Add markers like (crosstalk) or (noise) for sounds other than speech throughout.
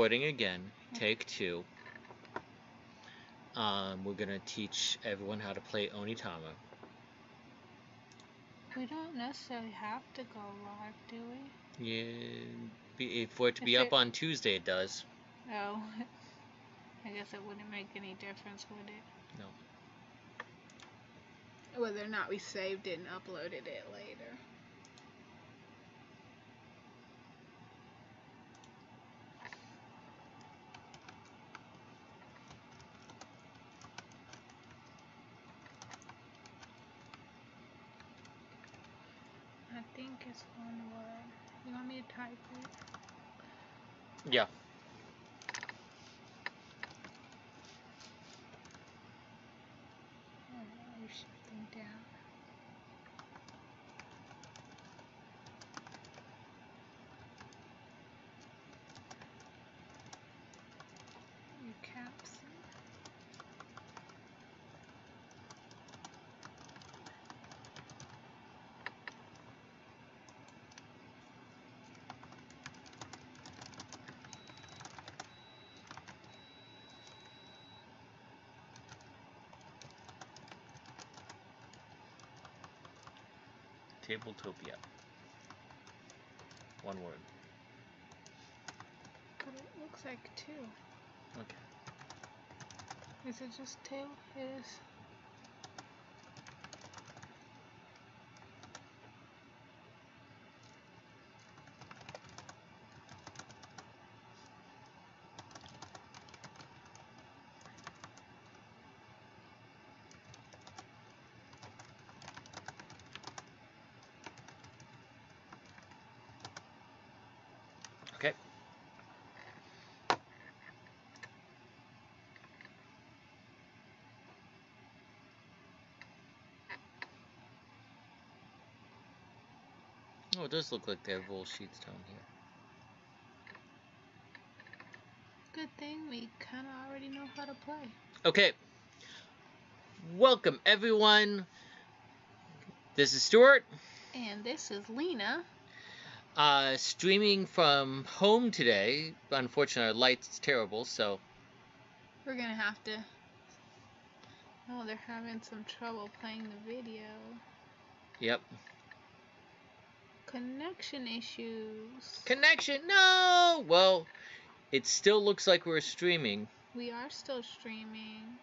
recording again, take two. Um, we're gonna teach everyone how to play Onitama. We don't necessarily have to go live, do we? Yeah, be, for it to be If up it- on Tuesday, it does. Oh, (laughs) I guess it wouldn't make any difference, would it? No. Whether or not we saved it and uploaded it later. You want me to type it? Yeah. Oh, you're shifting down. Your caps. Tabletopia. One word. But it looks like two. Okay. Is it just two? It is. Okay. Oh, it does look like they have roll sheets down here. Good thing we kind of already know how to play. Okay. Welcome, everyone. This is Stuart, And this is Lena. uh, streaming from home today. Unfortunately, our light's terrible, so We're gonna have to. Oh, they're having some trouble playing the video. yep. Connection issues. Connection, no! Well, it still looks like we're streaming. we are still streaming.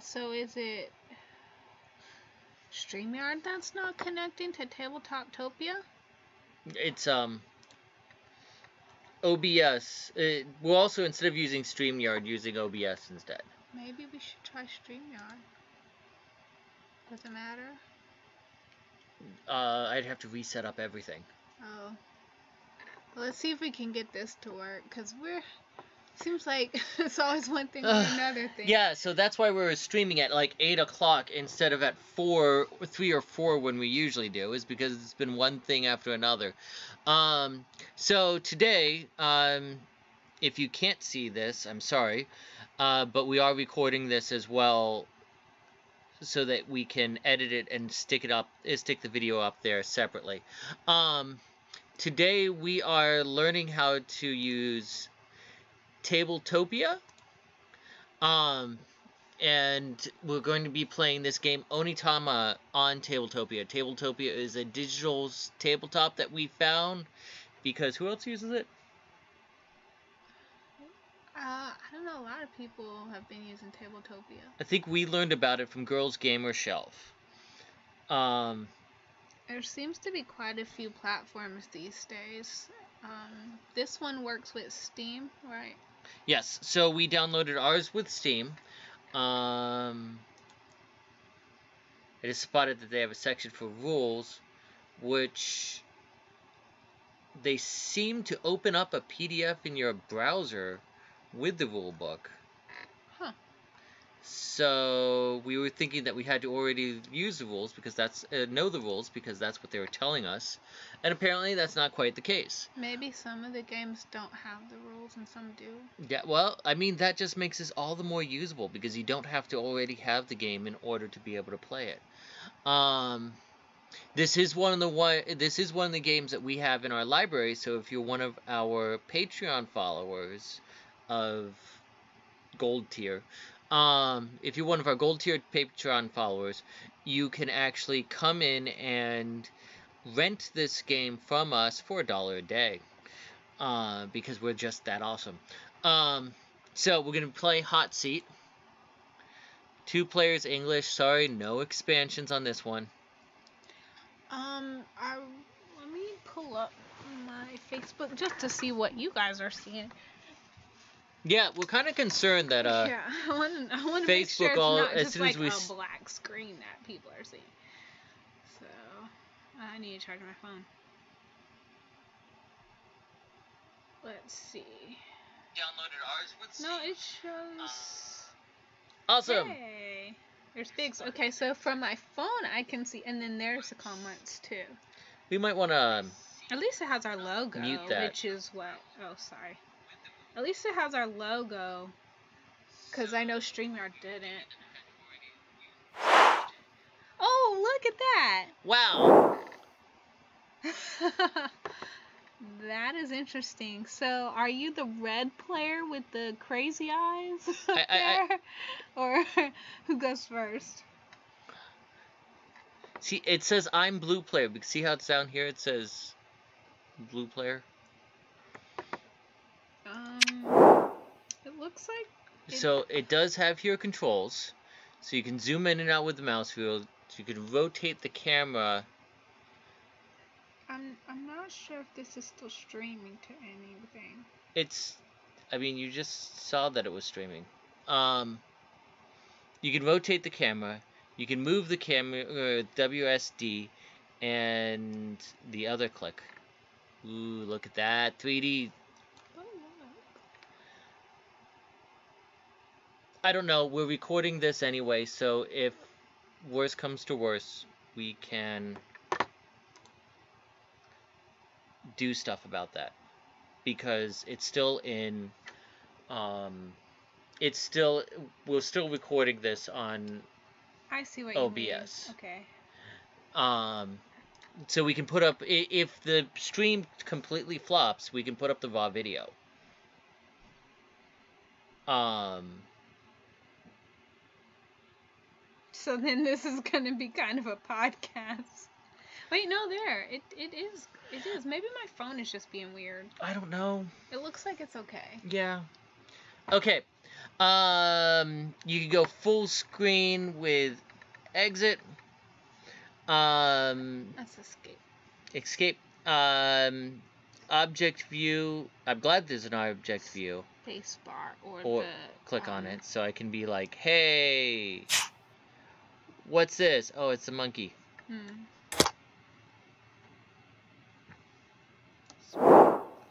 So is it StreamYard that's not connecting to Tabletop Topia? It's, um, OBS. Uh, we'll also, instead of using StreamYard, using OBS instead. Maybe we should try StreamYard. Does it matter? Uh, I'd have to reset up everything. Oh. Well, let's see if we can get this to work, because we're. Seems like (laughs) it's always one thing or another thing. Yeah, so that's why we're streaming at like 8 o'clock instead of at 4, 3 or 4 when we usually do, is because it's been one thing after another. Um, so today, um, if you can't see this, I'm sorry, uh, but we are recording this as well so that we can edit it and stick it up, uh, stick the video up there separately. Um, today we are learning how to use Tabletopia. Um, and we're going to be playing this game Onitama on Tabletopia. Tabletopia is a digital tabletop that we found because who else uses it? Uh, I don't know. A lot of people have been using Tabletopia. I think we learned about it from Girls Game Shelf. Um, There seems to be quite a few platforms these days. Um, this one works with Steam, right? yes, so we downloaded ours with Steam. Um, I just spotted that they have a section for rules, which they seem to open up a PDF in your browser with the rule book. Huh. So we were thinking that we had to already use the rules because that's uh, know the rules because that's what they were telling us, and apparently that's not quite the case. Maybe some of the games don't have the rules and some do. Yeah, well, I mean that just makes this all the more usable because you don't have to already have the game in order to be able to play it. Um, this is one of the one. This is one of the games that we have in our library. So if you're one of our Patreon followers of Gold tier, um, if you're one of our Gold tier Patreon followers, you can actually come in and rent this game from us for a dollar a day. Uh, because we're just that awesome. Um, so we're gonna play Hot Seat. Two players English. Sorry, no expansions on this one. Um, I let me pull up my Facebook just to see what you guys are seeing. Yeah, we're kind of concerned that uh, yeah, I want to. I want to make sure Facebook it's all- not as just soon as like we a s- black screen that people are seeing. So I need to charge my phone. Let's see. downloaded ours with No, it shows. Awesome. Yay. There's bigs. Okay, so from my phone I can see, and then there's the comments too. We might want to. At least it has our logo, Mute that. which is what. Oh, sorry. At least it has our logo, because I know StreamYard didn't. Oh, look at that! Wow. (laughs) that is interesting. So, are you the red player with the crazy eyes I- I- (laughs) there, or (laughs) who goes first? See, it says I'm blue player. But see how it's down here? It says blue player. Um, it looks like It- So it does have here controls, so you can zoom in and out with the mouse wheel. So you can rotate the camera. I'm. I'm not sure if this is still streaming to anything. It's, I mean, you just saw that it was streaming. Um, you can rotate the camera. You can move the camera uh, WSD, and the other click. Ooh, look at that 3D. Oh, look. I don't know. We're recording this anyway, so if worse comes to worse, we can do stuff about that because it's still in. Um, it's still we're still recording this on I see what you mean. OBS. Okay. um, so we can put up if the stream completely flops, we can put up the raw video. Um, So then this is gonna be kind of a podcast. Wait, no, there. It it is. It is. Maybe my phone is just being weird. I don't know. It looks like it's okay. Yeah. Okay. Um, you can go full screen with exit. Um, Let's escape. escape. Um, object view. I'm glad there's an object view. Space bar or, Or the Click on um, it so I can be like, hey, what's this? Oh, it's a monkey. Hmm.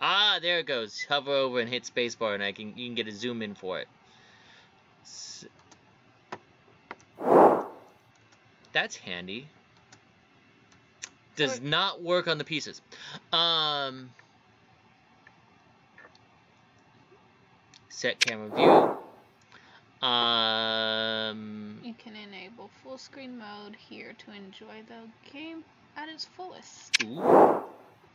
Ah, there it goes. Hover over and hit spacebar, and I can you can get a zoom in for it. S- That's handy. Does not work on the pieces. Um. Set camera view. Um. You can enable full screen mode here to enjoy the game at its fullest. Ooh.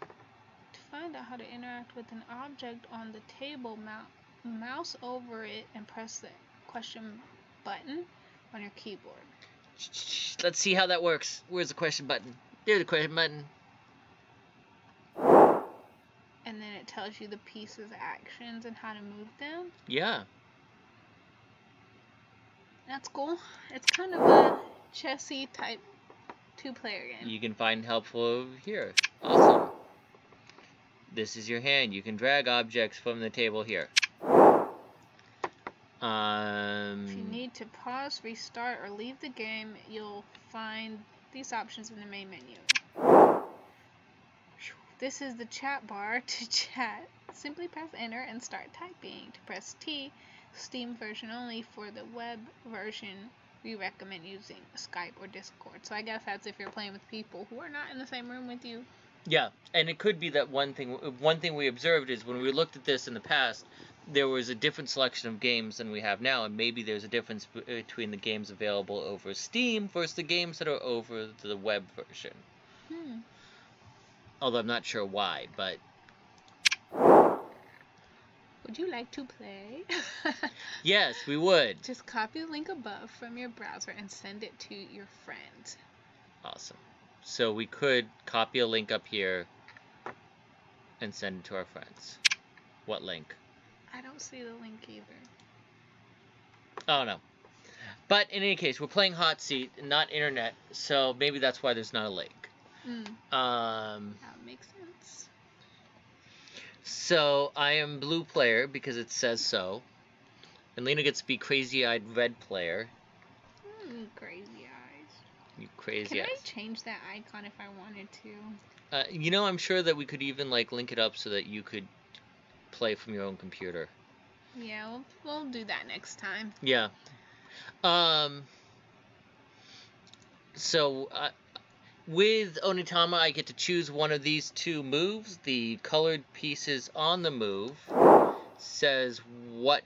To find out how to interact with an object on the table, mou- mouse over it and press the question button on your keyboard. Let's see how that works. Where's the question button? There's the question button. And then it tells you the pieces' actions and how to move them. Yeah. That's cool. It's kind of a chessy type two player game. You can find helpful over here. Awesome. This is your hand. You can drag objects from the table here. Um, If you need to pause, restart, or leave the game, you'll find these options in the main menu. This is the chat bar (laughs) to chat. Simply press enter and start typing. To press T, Steam version only. For the web version, we recommend using Skype or Discord. So I guess that's if you're playing with people who are not in the same room with you. yeah, and it could be that one thing. One thing we observed is when we looked at this in the past, there was a different selection of games than we have now, and maybe there's a difference b- between the games available over Steam versus the games that are over the web version. Hmm. Although I'm not sure why, but Would you like to play? (laughs) yes, we would. Just copy the link above from your browser and send it to your friend. Awesome. So we could copy a link up here and send it to our friends. What link? I don't see the link either. Oh no. But in any case, we're playing Hot Seat, not internet, so maybe that's why there's not a link. Mm, Um, that makes sense. So I am blue player because it says so. And Lena gets to be crazy-eyed red player. Mm, crazy eyes. You crazy Can I eyes. change that icon if I wanted to? Uh, you know, I'm sure that we could even like link it up so that you could play from your own computer. Yeah, we'll, we'll do that next time. Yeah. Um. So, uh, with Onitama, I get to choose one of these two moves. The colored pieces on the move says what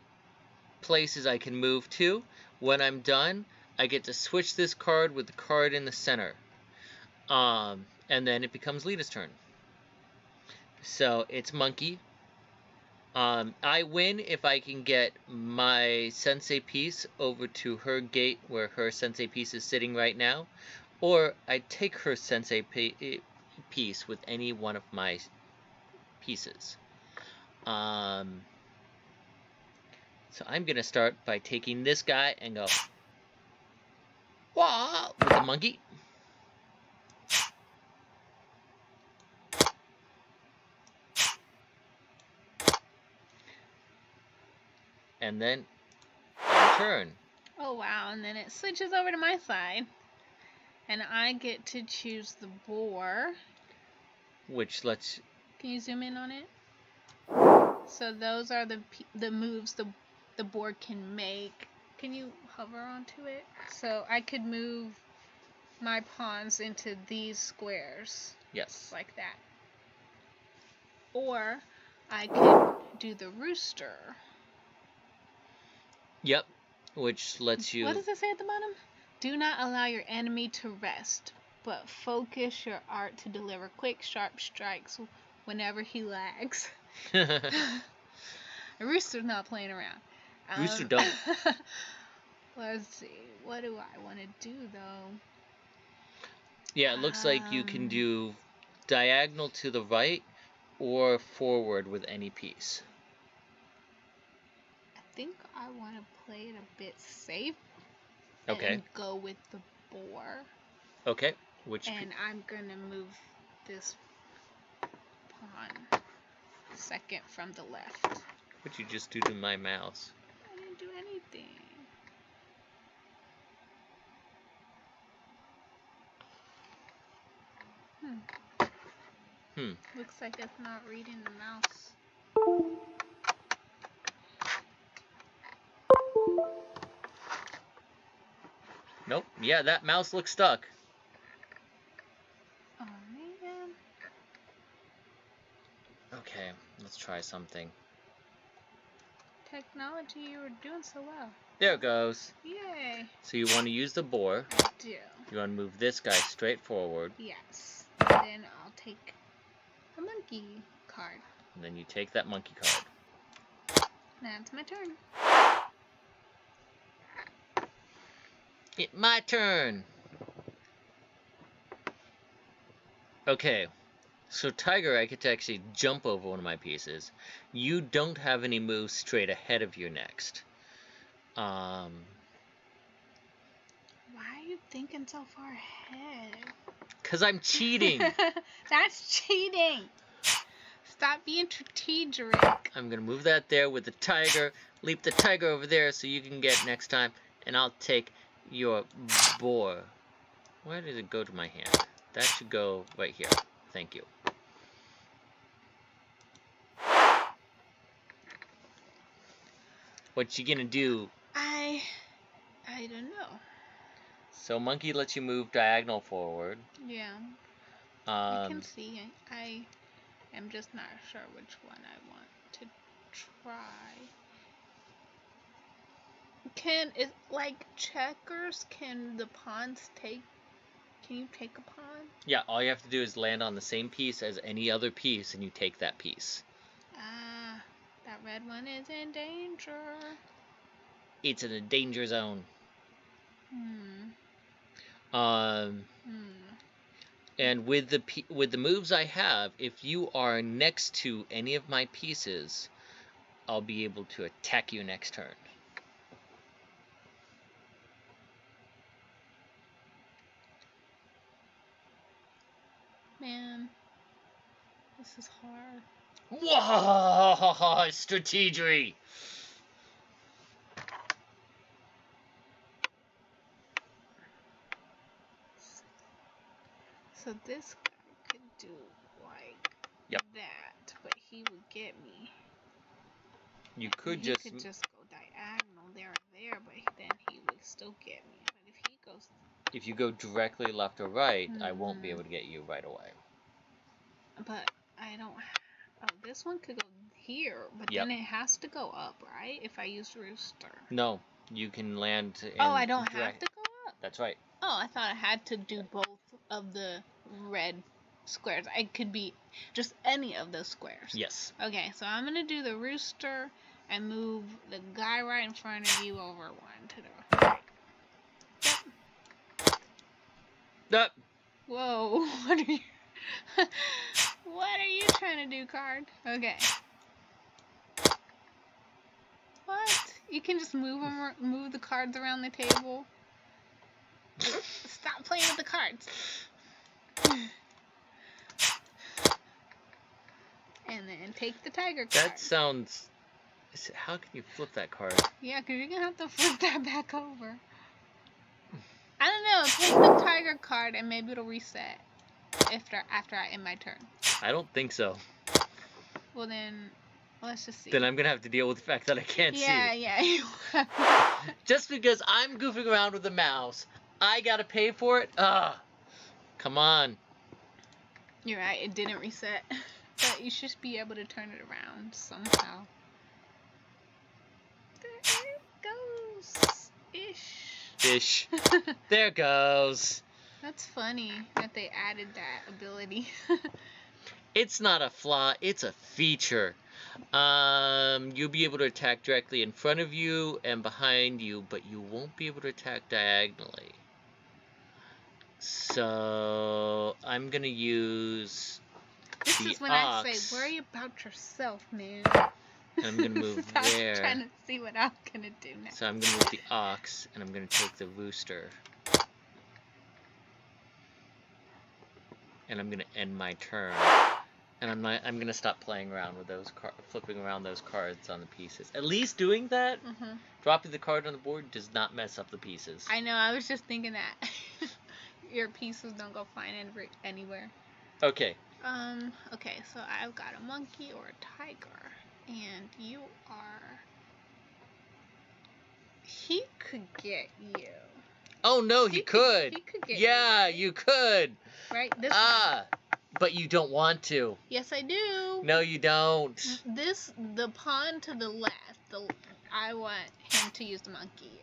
places I can move to. When I'm done, I get to switch this card with the card in the center. Um, and then it becomes Lita's turn. So it's Monkey. Um, I win if I can get my sensei piece over to her gate where her sensei piece is sitting right now, or I take her sensei eh, piece with any one of my pieces. Um, so I'm gonna start by taking this guy and go wah with the monkey. And then turn. Oh wow, and then it switches over to my side. And I get to choose the boar. which lets Can you zoom in on it? So those are the the moves the the board can make. Can you hover onto it? So I could move my pawns into these squares yes like that. Or I could do the rooster. yep which lets you What does it say at the bottom? Do not allow your enemy to rest, but focus your art to deliver quick, sharp strikes whenever he lags. (laughs) Rooster's not playing around. Rooster Um, don't. (laughs) Let's see. What do I want to do though? yeah it looks like you can Um, do diagonal to the right or forward with any piece I think I want to play it a bit safe. Okay And go with the boar. okay which And I'm gonna move this pawn second from the left. what'd you just do to my mouse I didn't do anything. Hmm. Hmm. Looks like it's not reading the mouse. Nope yeah that mouse looks stuck Oh man. okay let's try something Technology, you were doing so well. there it goes Yay. so you want to use the boar I do. you want to move this guy straight forward Yes. Then I'll take the monkey card. and then you take that monkey card Now it's my turn. It my turn. Okay, so Tiger, I get to actually jump over one of my pieces. You don't have any moves straight ahead of you next. Um, Why are you thinking so far ahead? cause I'm cheating. (laughs) That's cheating. Stop being strategic. I'm gonna move that there with the tiger, leap the tiger over there so you can get next time, and I'll take your boar. Where did it go to my hand? That should go right here. Thank you. What you gonna do? I I don't know. So monkey lets you move diagonal forward. Yeah, I can Um, see. I, I am just not sure which one I want to try. Can is like checkers? Can the pawns take Can you take a pawn? Yeah, all you have to do is land on the same piece as any other piece, and you take that piece. Ah, that red one is in danger. It's in a danger zone. Hmm. Um, Hmm. and with the pe- with the moves I have, if you are next to any of my pieces, I'll be able to attack you next turn. Man, this is hard. Whoa, (laughs) strategy! So this guy could do like Yep. that, but he would get me. You could just could just go diagonal there and there, but then he would still get me. But if he goes, if you go directly left or right, I won't be Mhm. able to get you right away. but I don't. Oh, this one could go here, but Yep. then it has to go up, right? If I use rooster. No, you can land. In oh, I don't have to go up. That's right. Oh, I thought I had to do both of the red squares. I could be just any of those squares. Yes. Okay, so I'm gonna do the rooster and move the guy right in front of you over one to the right. That Whoa, (laughs) what are you? (laughs) what are you trying to do, card? Okay. What? You can just move 'em ar- move the cards around the table. Stop playing with the cards. (sighs) And then take the tiger card. that sounds. How can you flip that card? Yeah, because you're going to have to (laughs) flip that back over. I don't know. Take the tiger card and maybe it'll reset after, after I end my turn. I don't think so. Well, then, let's just see. Then I'm gonna have to deal with the fact that I can't yeah, see. yeah. have- (laughs) Just because I'm goofing around with the mouse, I gotta pay for it. Ah, come on. You're right. It didn't reset. But you should be able to turn it around somehow. There goes. Ish. Ish. (laughs) There goes. That's funny that they added that ability. (laughs) It's not a flaw, it's a feature. Um, you'll be able to attack directly in front of you and behind you, but you won't be able to attack diagonally. So I'm gonna use this is when I say, worry about yourself, man. And I'm gonna (laughs) move there. trying to see what I'm gonna do now. So I'm gonna move the ox and I'm gonna take the rooster. And I'm gonna end my turn. And I'm not, I'm gonna stop playing around with those car- flipping around those cards on the pieces. At least doing that, hmm dropping the card on the board does not mess up the pieces. I know. I was just thinking that (laughs) your pieces don't go flying anywhere. Okay, Um. Okay. So I've got a monkey or a tiger, and you are. He could get you. Oh no, he, could. He could get yeah, you. you could. Right. This. one. Ah, but you don't want to. Yes, I do. No, you don't. This the pawn to the left. The I want him to use the monkey,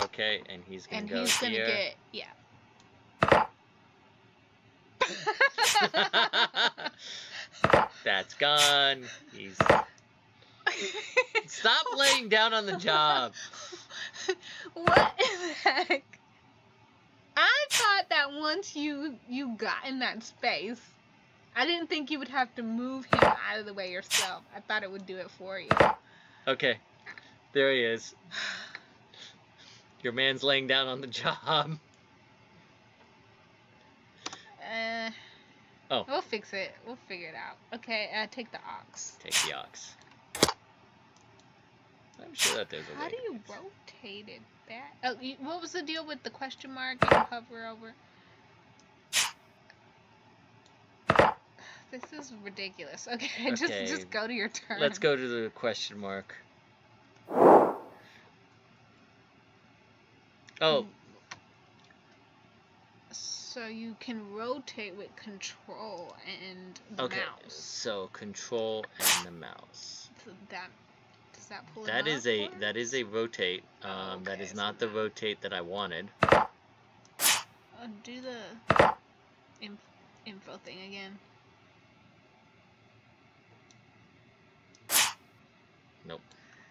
Okay, and he's gonna and go he's gonna here. get yeah. (laughs) That's gone. He's stop laying down on the job. (laughs) what in the heck? I thought that once you you got in that space, I didn't think you would have to move him out of the way yourself. I thought it would do it for you. Okay, there he is. Your man's laying down on the job. Uh, Oh. We'll fix it. We'll figure it out. Okay, uh, take the ox. Take the ox. I'm sure that there's a How way. do you rotate it back? Oh, you, what was the deal with the question mark and hover over? This is ridiculous. Okay, (laughs) just Okay, just go to your turn. Let's go to the question mark. Oh, mm. So you can rotate with control and the okay. mouse. So control and the mouse. So that that pull it That is a for that is a rotate. Um, Oh, that okay, is so not the rotate that I wanted. uh, do the inf info thing again. Nope.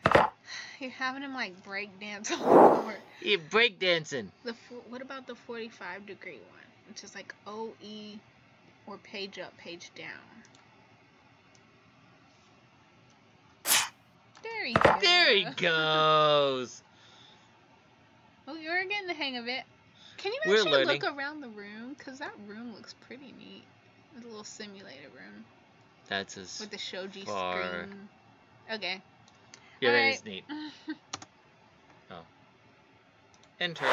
(sighs) You're having him like break dance all (laughs) over. Yeah, breakdancing. The what about the 45 degree one? It's just like O E or page up, page down. There he goes. There he goes. (laughs) Oh, you're getting the hang of it. Can you We're actually learning. look around the room? Cause that room looks pretty neat. It's a little simulator room That's as. with the shoji far- screen. Okay. Yeah, that Alright. is neat. (laughs) Oh. Enter.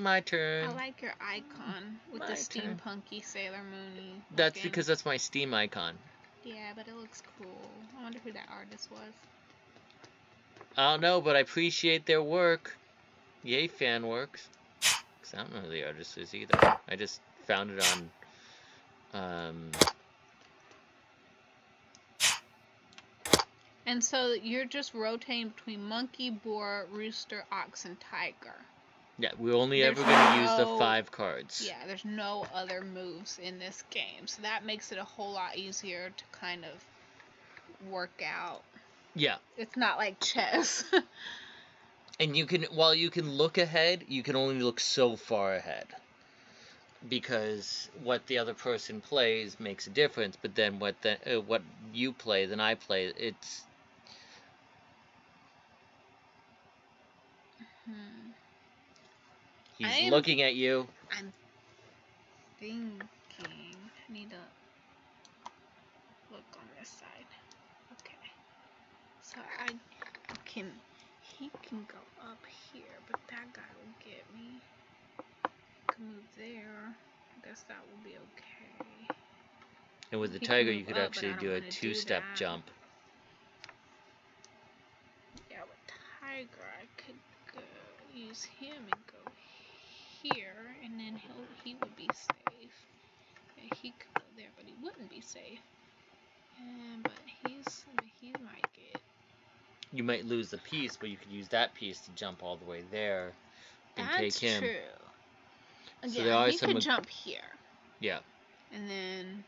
My turn. I like your icon with the My turn. steampunky Sailor Moony. That's because that's my Steam icon. Yeah, but it looks cool. I wonder who that artist was. I don't know, but I appreciate their work. Yay, fan works. 'Cause I don't know who the artist is either. I just found it on. Um, And so you're just rotating between monkey, boar, rooster, ox, and tiger. Yeah, we're only There's ever going to use the five cards. Yeah, there's no other moves in this game. So that makes it a whole lot easier to kind of work out. Yeah. It's not like chess. (laughs) And you can, while you can look ahead, you can only look so far ahead. Because what the other person plays makes a difference, but then what the uh, what you play, then I play, it's he's I am- looking at you. I'm thinking. I need to look on this side. Okay. So I can. He can go up here, but that guy will get me. I can move there. I guess that will be okay. And with the He tiger, you could up, actually don't a do two-step jump. Yeah, with Tiger, I could go use him and go here, and then he'll he would be safe. He could go there, but he wouldn't be safe. And but he's he might get. You might lose the piece, but you could use that piece to jump all the way there and That's take him. That's true. So there are he could jump here, Yeah. and then.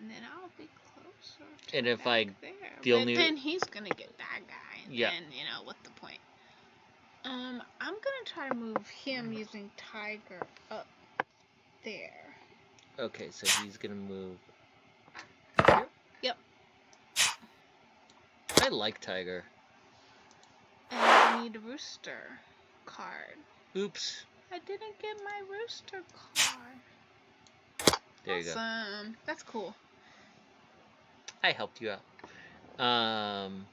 And then I'll be closer. To And if I- there. the but only- then he's gonna get that guy, and Yeah. then you know what the point? Um, I'm gonna try to move him using Tiger up there. Okay, so he's gonna move. Yep. I like Tiger. And I need a rooster card. Oops. I didn't get my rooster card. There you go. awesome. That's cool. I helped you out. Um.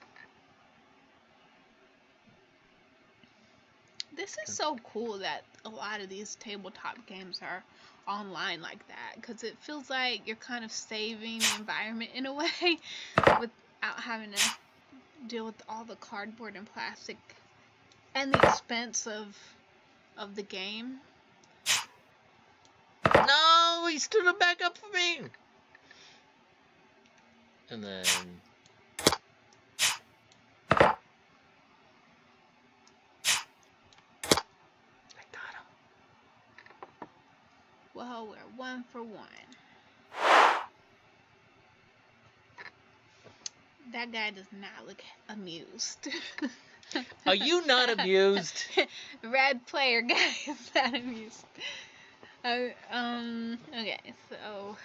This is so cool that a lot of these tabletop games are online like that because it feels like you're kind of saving the environment in a (laughs) way without having to deal with all the cardboard and plastic and the expense of of the game. No, he stood him back up for me. And then. I got him. Well, we're one for one. That guy does not look amused. Are you not amused? (laughs) Red player guy is not amused. Uh, um. Okay. So.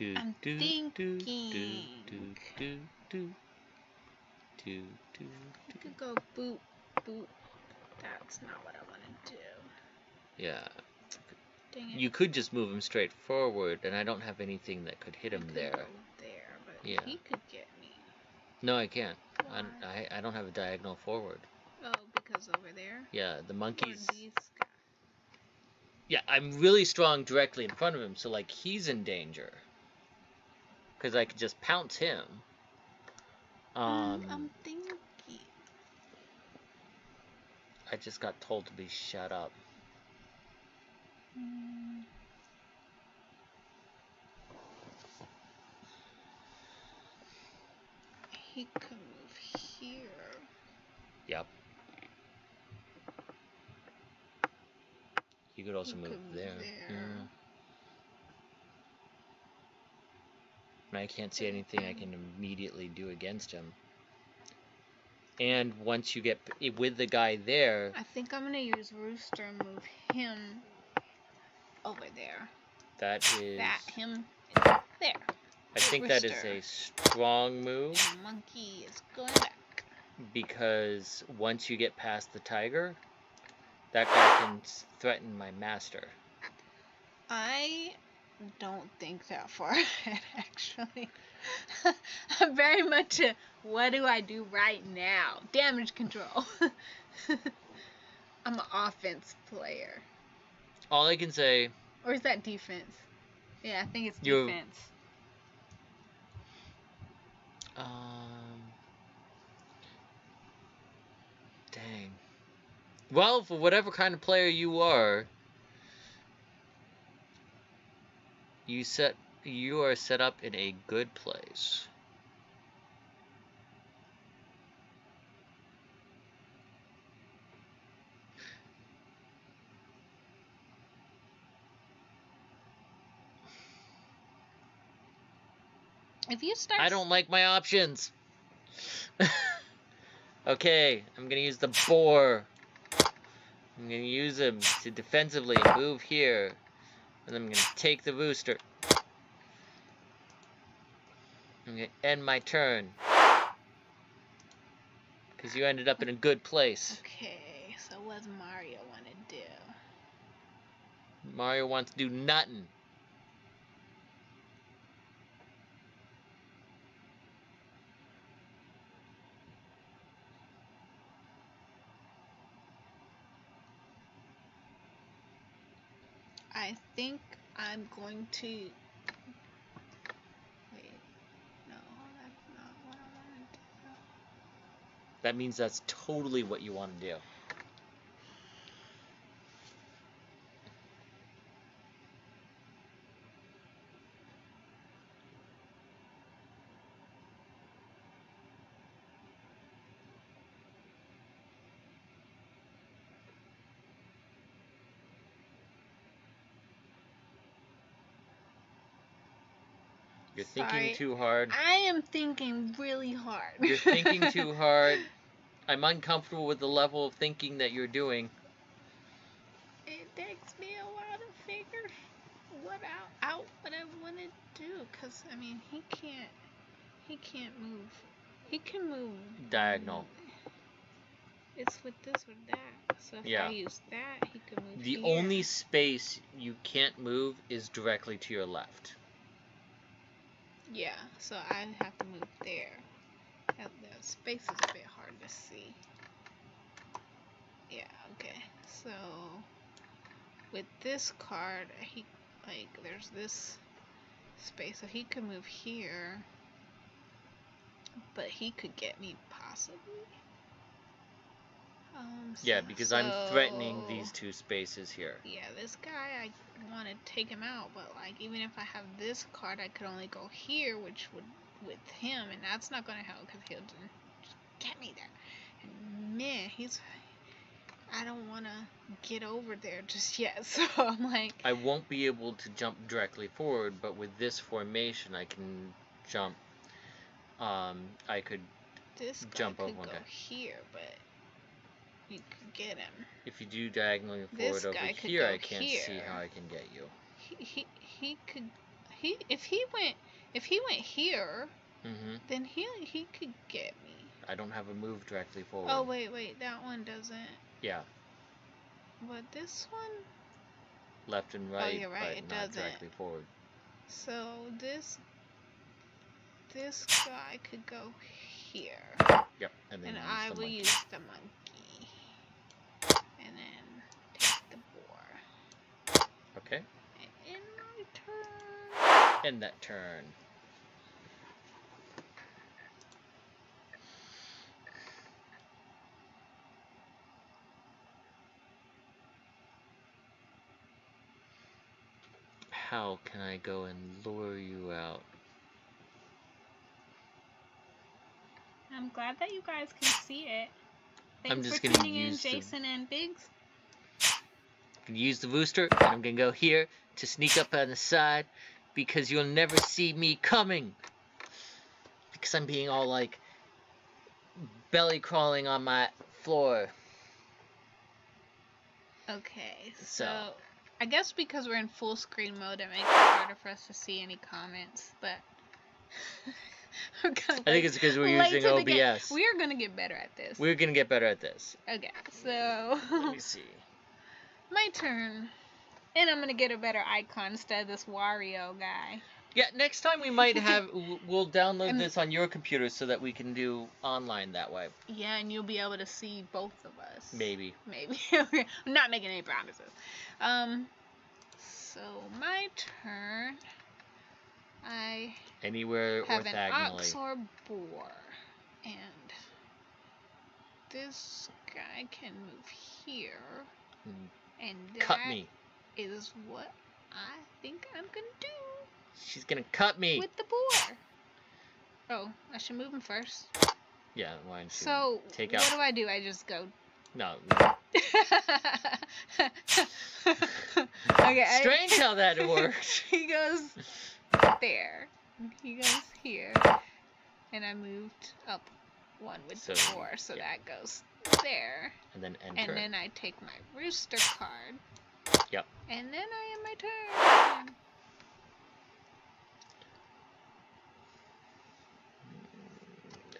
Do, I'm do, do, do, do, thinking. do, do, do, do, I could go boot, boot. That's not what I want to do. Yeah. Dang it. You could just move him straight forward, and I don't have anything that could hit him could there. there, but Yeah. he could get me. No, I can't. I, I, I don't have a diagonal forward. Oh, because over there. Yeah, the monkeys. Yeah, I'm really strong directly in front of him, so like he's in danger because I could just pounce him. Mm, um, I'm thinking. I just got told to be shut up. Mm. He could move here. Yep. He could also move, could move there. there. Yeah. And I can't see anything I can immediately do against him. And once you get eh, with the guy there, I think I'm gonna use Rooster and move him over there. that is. That him there. I think that is a strong move And monkey is going back. because once you get past the tiger, that guy can threaten my master. I don't think that far (laughs) ahead actually. (laughs) I'm very much a what do I do right now? Damage control. (laughs) I'm an offense player. All I can say, Or is that defense? Yeah, I think it's You- defense. um, dang. Well, for whatever kind of player you are, you set you are set up in a good place. If you start I don't like my options. (laughs) okay, I'm gonna use the boar. I'm gonna use him to defensively move here. And I'm gonna take the rooster. I'm gonna end my turn. Because you ended up in a good place. Okay, so what's Mario wanna do? Mario wants to do nothing. I think I'm going to. That means that's totally what you want to do. You're thinking too hard. I am thinking really hard. You're thinking too (laughs) hard. I'm uncomfortable with the level of thinking that you're doing. It takes me a while to figure what out, out what I want to do. Cause I mean, he can't, he can't move. He can move Diagonal. It's with this or that. So if Yeah. I use that, he can move. The here. only space you can't move is directly to your left. Yeah, so I have to move there. That, the space is a bit hard to see. Yeah, okay. So with this card, he like there's this space, so he could move here, but he could get me possibly. Um, Yeah, so- because I'm threatening these two spaces here. yeah, this guy, I want to take him out, but like even if I have this card, I could only go here, which would with him, and that's not gonna help because he'll just get me there. And man, he's. I don't want to get over there just yet, (laughs) so I'm like, I won't be able to jump directly forward, but with this formation, I can jump. Um, I could, this jump could over one go guy. here, but you could get him. if you do diagonally forward over here, I can't see how I can get you. He he he could he if he went if he went here, hmm then he he could get me. I don't have a move directly forward. Oh wait, wait, that one doesn't. Yeah, But this one. left and right, Oh, you're right, but it not doesn't. directly forward. So this. This guy could go here, Yep, and then and I will use the monkey, and then take the boar. Okay, in my turn. end that turn. How can I go and lure you out? I'm glad that you guys can see it. Thanks I'm just for tuning in, the- Jason and Biggs. Gonna use the booster, and I'm gonna go here to sneak up on the side because you'll never see me coming. Because I'm being all like belly crawling on my floor. Okay, So- so I guess because we're in full screen mode, it makes it harder for us to see any comments. But (laughs) gonna, I think it's because we're using. OBS. We're gonna get better at this. We're gonna get better at this. Okay, so Let me see. (laughs) my turn, and I'm gonna get a better icon instead of this Wario guy. Yeah, next time we might (laughs) have we'll download And- this on your computer so that we can do online that way. Yeah, and you'll be able to see both of us. Maybe. Maybe. (laughs) I'm not making any promises. Um, so my turn. I Anywhere have an ox or boar, and this guy can move here, Mm, and Cut me. is what I think I'm gonna do She's gonna cut me. with the boar. Oh, I should move him first. Yeah, why don't So take out? what do I do? I just go. No. (laughs) okay. I- Strange how that (laughs) worked. he goes there. and He goes here. And I moved up one with the So, four, so yeah. that goes there. And then enter. And then I take my rooster card. Yep. And then I am my turn.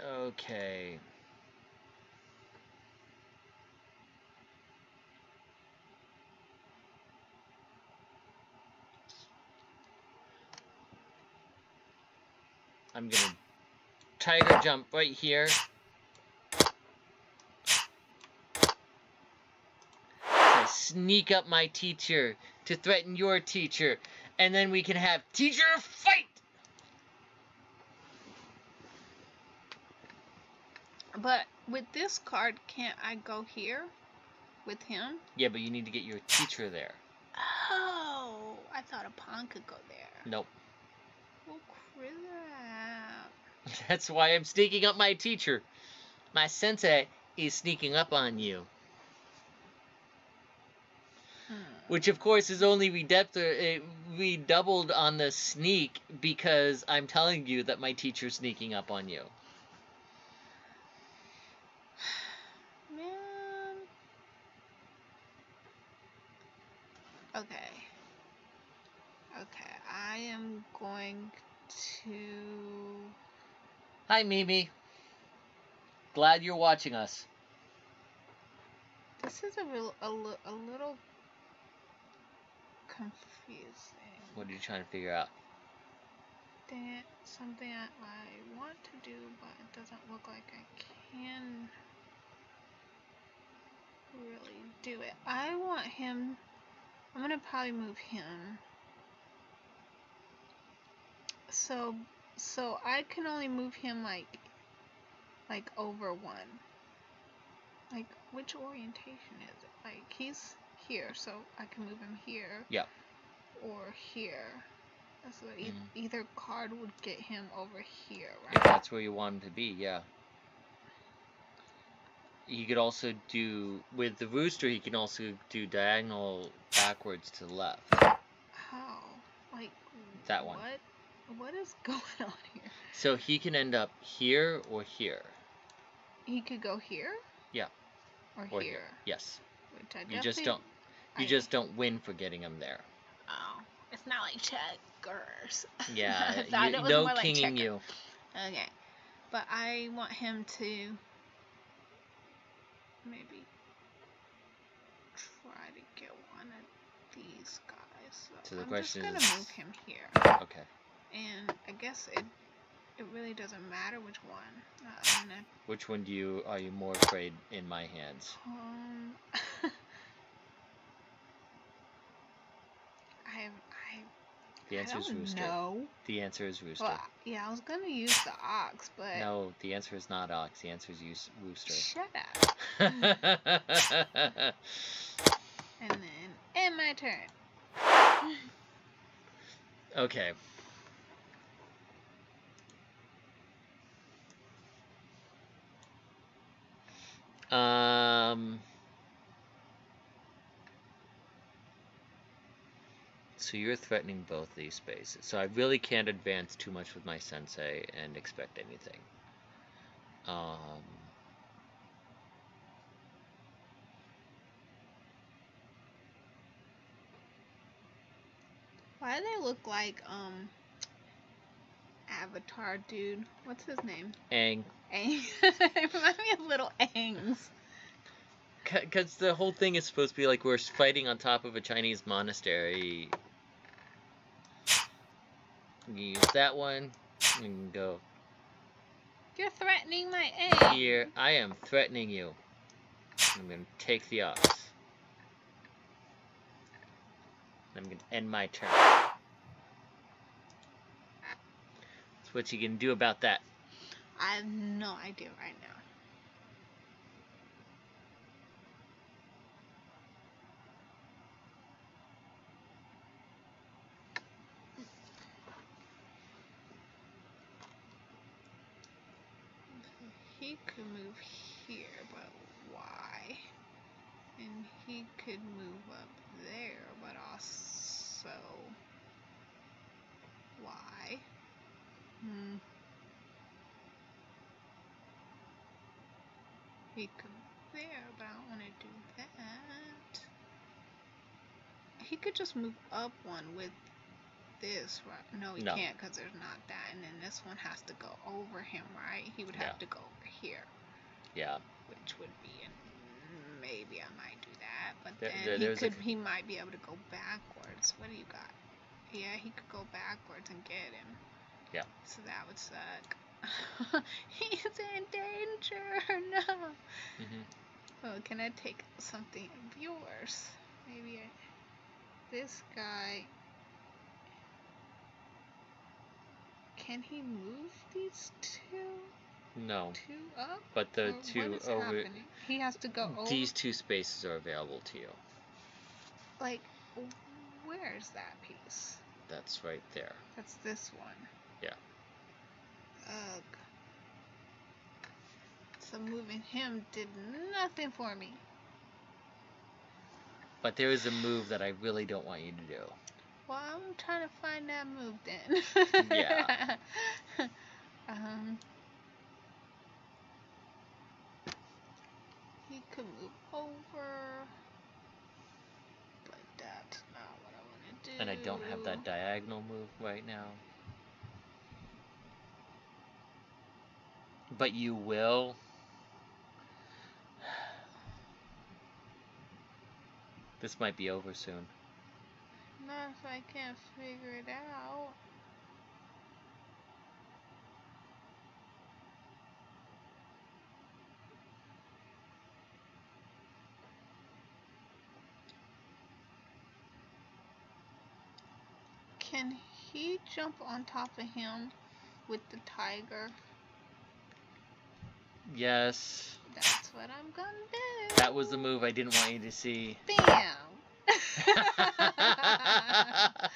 Okay. I'm gonna tiger jump right here. To sneak up my teacher to threaten your teacher, and then we can have teacher fight. But with this card, can't I go here with him? Yeah, but you need to get your teacher there. Oh, I thought a pawn could go there. Nope. Well, crap. (laughs) That's why I'm sneaking up my teacher. My sensei is sneaking up on you. Hmm. Which, of course, is only uh, redoubled on the sneak because I'm telling you that my teacher's sneaking up on you. (sighs) Man. Okay. Okay, I am going to. Hi, Mimi. Glad you're watching us. This is a real a, li- a little confusing. What are you trying to figure out? That something I, I want to do, but it doesn't look like I can really do it. I want him. I'm gonna probably move him. So, so I can only move him like, like over one. Like which orientation is it? Like he's here, so I can move him here. Yeah. Or here. So e- Mhm. either card would get him over here, If that's where you want him to be, yeah. He could also do, with the rooster, he can also do diagonal backwards to the left. How? Like That one. What? What is (laughs) going on here? So he can end up here or here. He could go here. Yeah. Or, Or here. here. Yes. Which I You just don't you I- just don't win for getting him there. Oh, it's not like checkers. (laughs) Yeah, you- no more like kinging checker. you. Okay, but I want him to maybe try to get one of these guys. So, So the I'm question just is- gonna move him here, Okay. And I guess it it really doesn't matter which one. Uh, I'm gonna Which one do you are you more afraid in my hands? Um, (laughs) I, I, The answer I is rooster. know. The answer is rooster. Well, yeah, I was gonna use the ox, but No, the answer is not ox. The answer is use rooster. shut up. (laughs) And then, and my turn. Um. So you're threatening both these spaces. So I really can't advance too much with my sensei and expect anything. Um. Why do they look like um Avatar dude? What's his name? Aang. Aang. it (laughs) reminds me of little Aangs. Because the whole thing is supposed to be like we're fighting on top of a Chinese monastery. You use that one. We can go You're threatening my Aang. here. I am threatening you. I'm going to take the ox. I'm going to end my turn. That's what you can do about that. I have no idea right now. He could move here, but why? And he could move up there, but also why? Hmm. He could there, but I don't want to do that. He could just move up one with this, right? No, he No. can't because there's not that. And then this one has to go over him, right? He would have Yeah. to go over here, Yeah. which would be, an, maybe I might do that. But There- then there- he there's a could—he might be able to go backwards. What do you got? Yeah, he could go backwards and get him. Yeah. So that would suck. (laughs) He's in danger. (laughs) No. hmm Oh, can I take something of yours? Maybe I, this guy. Can he move these two No. two up? But the Or two over. happening? He has to go over. These two spaces are available to you. Like, where's that piece? That's right there. That's this one. Ugh. So moving him did nothing for me. But there is a move that I really don't want you to do. Well, I'm trying to find that move then. Yeah. (laughs) um. He could move over. But that's not what I want to do. And I don't have that diagonal move right now. But you will. This might be over soon. Not if I can't figure it out. Can he jump on top of him with the tiger? Yes. That's what I'm gonna do. That was the move I didn't want you to see. Bam! (laughs)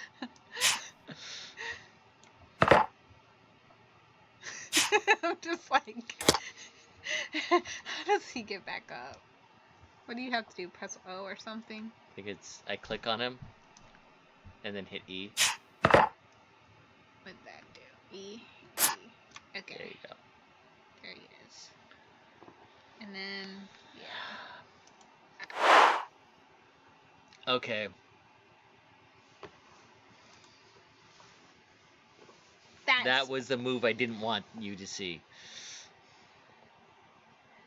I'm just like, how does he get back up? What do you have to do? Press O or something? I think it's I click on him and then hit E. What did that do? E? E. Okay, There you go. there he is. And then, yeah. Okay. That's, That was the move I didn't want you to see.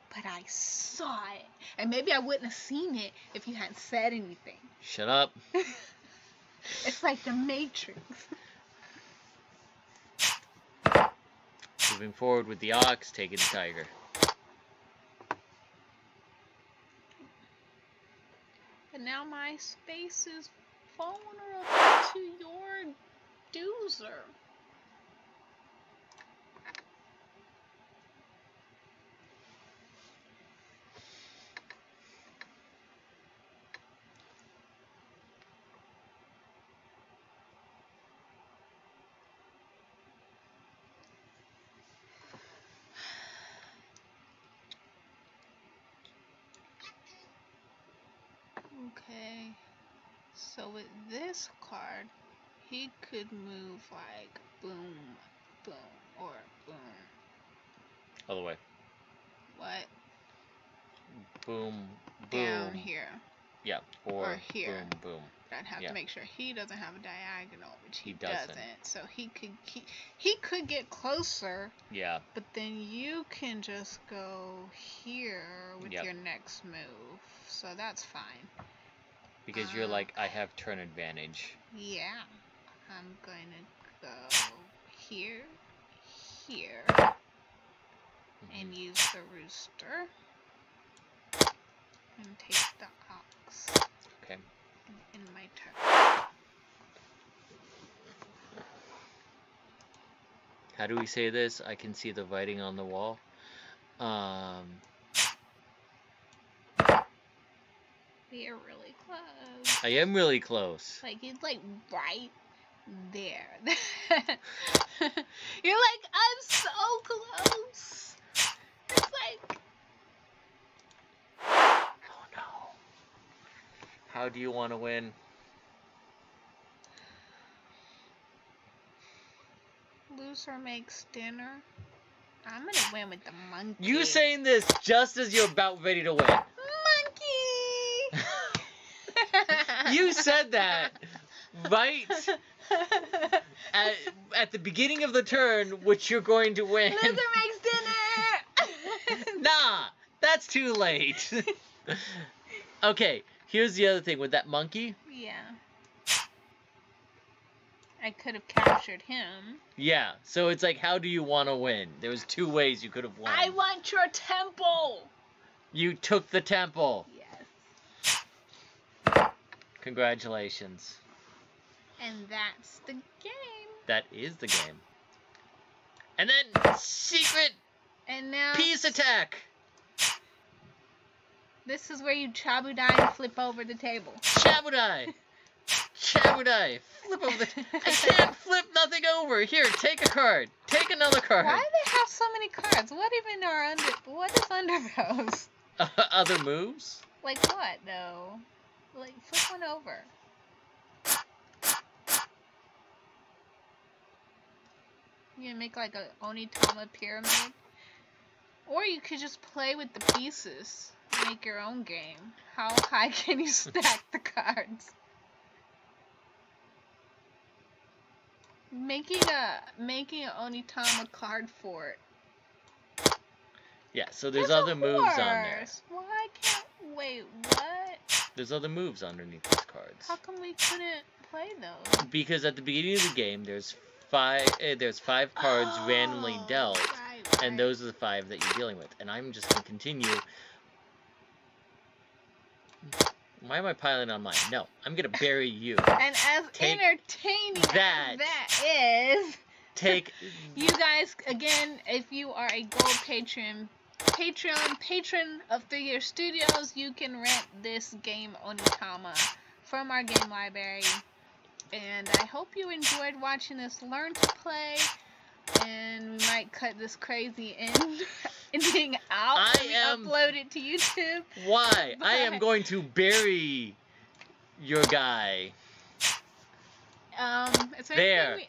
But I saw it. And maybe I wouldn't have seen it if you hadn't said anything. Shut up. (laughs) It's like the Matrix. Moving forward with the ox, taking the tiger. And now my space is vulnerable to your doozer. So with this card, he could move like boom, boom, or boom. Other way. What? Boom, boom. Down here. Yeah. Or, or here. boom, boom. But I'd have Yeah. to make sure he doesn't have a diagonal, which he, He doesn't. So he could he, he could get closer, Yeah. but then you can just go here with Yep. your next move. So that's fine. Because you're like, I have turn advantage. Yeah. I'm going to go here, here, Mhm. and use the rooster. And take the ox Okay. in, in my turn. How do we say this? I can see the writing on the wall. Um, We are really close. I am really close. Like it's like right there. (laughs) You're like, I'm so close. It's like Oh no. How do you want to win? loser makes dinner. I'm gonna win with the monkey. You saying this just as you're about ready to win. monkey? You said that right (laughs) at, at the beginning of the turn, which you're going to win. Loser makes dinner. (laughs) Nah, that's too late. (laughs) okay, here's the other thing with that monkey. yeah. I could have captured him. Yeah, so it's like, how do you want to win? There was two ways you could have won. I want your temple. You took the temple. Congratulations. And that's the game. That is the game. And then secret And now peace attack. this is where you chabudai and flip over the table. Chabudai. Chabudai. Flip over the. I can't (laughs) flip nothing over. Here, take a card. Take another card. Why do they have so many cards? What even are under? What is under those? (laughs) Other moves? Like what though? Like flip one over. You can make like a Onitama pyramid. Or you could just play with the pieces. Make your own game. How (laughs) high can you stack the cards? Making a making an Onitama card fort. Yeah, so there's a other moves on there. Why can't wait, what? There's other moves underneath these cards. How come we couldn't play those? Because at the beginning of the game, there's five. Uh, there's five cards randomly Oh, dealt, right, and those are the five that you're dealing with. And I'm just gonna continue. Why am I piling on mine? No, I'm gonna bury you. (laughs) And as Take entertaining that. as that is, Take. (laughs) you guys again, if you are a gold patron, Patreon patron of Three Gear Studios, you can rent this game Onitama from our game library. And I hope you enjoyed watching this learn to play. And we might cut this crazy end (laughs) ending out I when we am- upload it to YouTube. Why? I am going to bury your guy. Um, there, we,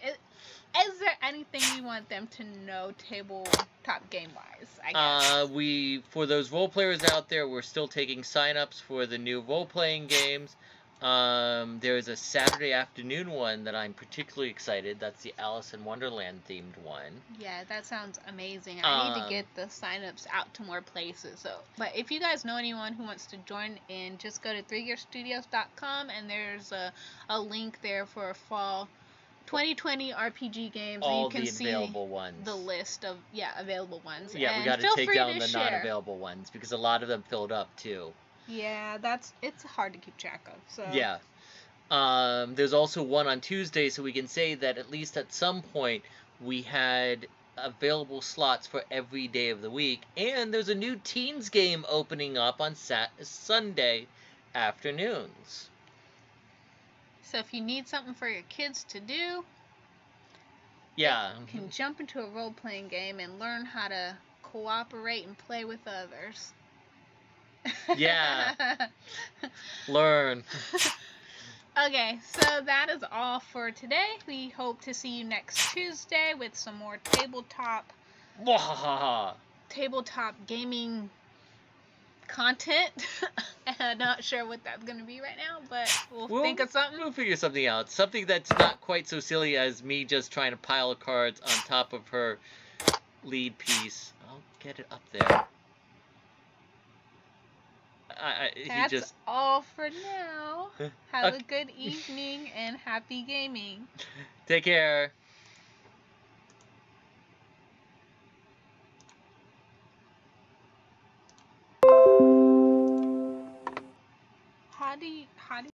is, is there anything you want them to know tabletop game wise? I guess. Uh, we for those role players out there, we're still taking sign-ups for the new role-playing games. Um, there's a Saturday afternoon one that I'm particularly excited. That's the Alice in Wonderland themed one. yeah, that sounds amazing. I need um, to get the signups out to more places. So, but if you guys know anyone who wants to join in, just go to threegearstudios.com and there's a, a link there for a fall 2020 RPG games. All and you the can see available ones. the list of yeah available ones. Yeah, and we got to take down to the share. non-available ones because a lot of them filled up too. Yeah, that's it's hard to keep track of. So Yeah. Um, there's also one on Tuesday, so we can say that at least at some point we had available slots for every day of the week. And there's a new teens game opening up on Sat- Sunday afternoons. So if you need something for your kids to do, Yeah. you can jump into a role playing game and learn how to cooperate and play with others. Yeah. (laughs) Learn. (laughs) Okay, so that is all for today. We hope to see you next Tuesday with some more tabletop tabletop gaming content. (laughs) I'm not sure what that's gonna be right now, but we'll, We'll- think of something. We'll figure something out. Something that's not quite so silly as me just trying to pile cards on top of her lead piece. I'll get it up there. I, I, That's just all for now. (laughs) Have a good evening and happy gaming. (laughs) take care. How do you how do